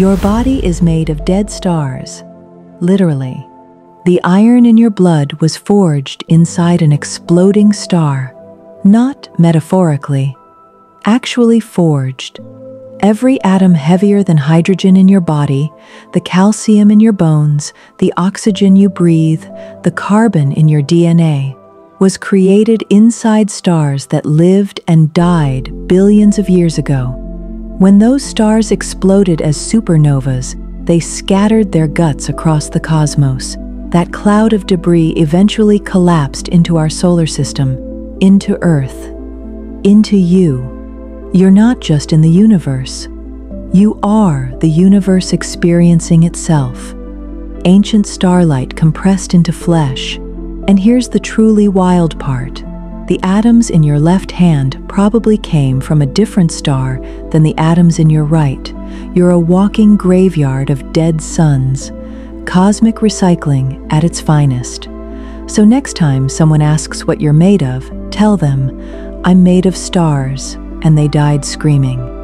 Your body is made of dead stars, literally. The iron in your blood was forged inside an exploding star, not metaphorically, actually forged. Every atom heavier than hydrogen in your body, the calcium in your bones, the oxygen you breathe, the carbon in your DNA, was created inside stars that lived and died billions of years ago. When those stars exploded as supernovas, they scattered their guts across the cosmos. That cloud of debris eventually collapsed into our solar system, into Earth, into you. You're not just in the universe. You are the universe experiencing itself. Ancient starlight compressed into flesh. And here's the truly wild part. The atoms in your left hand probably came from a different star than the atoms in your right. You're a walking graveyard of dead suns. Cosmic recycling at its finest. So next time someone asks what you're made of, tell them, I'm made of stars and they died screaming.